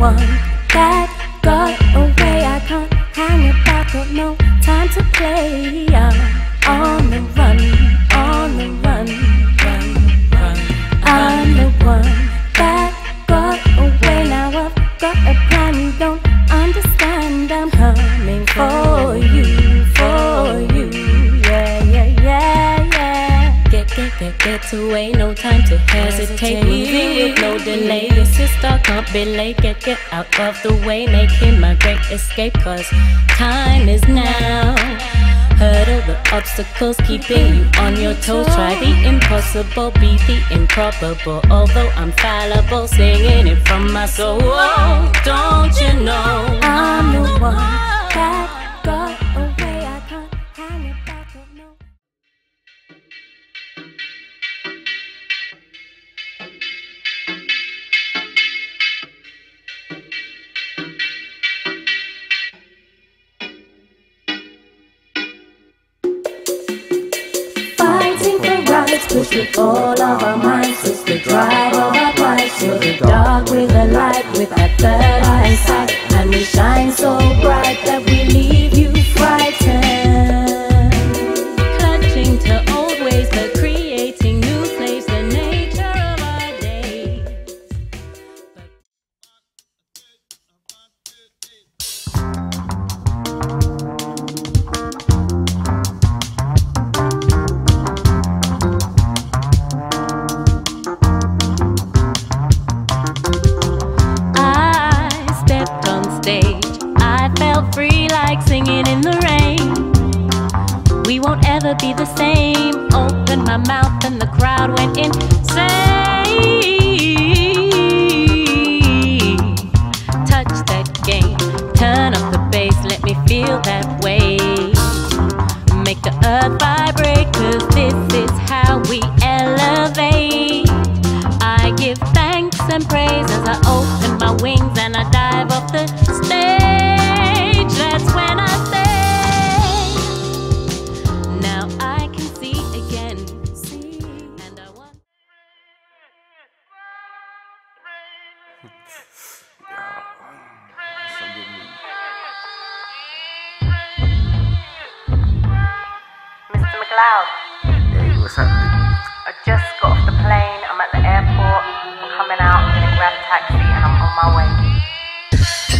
one that got away. I can't hang about, got no time to play. I'm on the run, on the run, run, run. I'm the one that got away. Now I've got a plan, you don't. Get, get away, no time to hesitate. Moving with no delay, your sister can't be late. Get, get out of the way, make him my great escape. Cause time is now. Hurdle the obstacles, keeping you on your toes. Try the impossible, be the improbable. Although I'm fallible, singing it from my soul. Oh, don't push with all of our minds. It's the drive of our price. You're the dark with the light, with that third eye sight. I felt free like singing in the rain. We won't ever be the same. Opened my mouth and the crowd went insane. Touch that game, turn up the bass, let me feel that way. Make the earth vibrate, cause this is Mr. McLeod, Hey, what's happening? I just got off the plane. I'm at the airport. I'm coming out. I'm gonna grab a taxi and I'm on my way.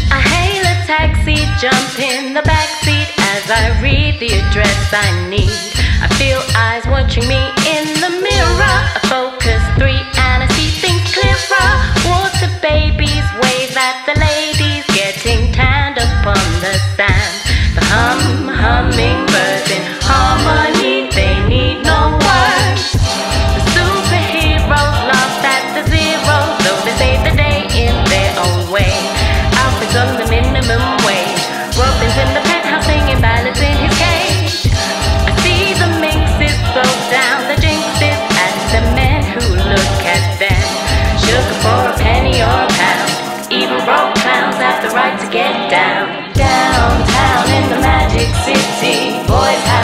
I hail a taxi, jump in the back seat as I read the address I need. I feel eyes watching me in the mirror. Boys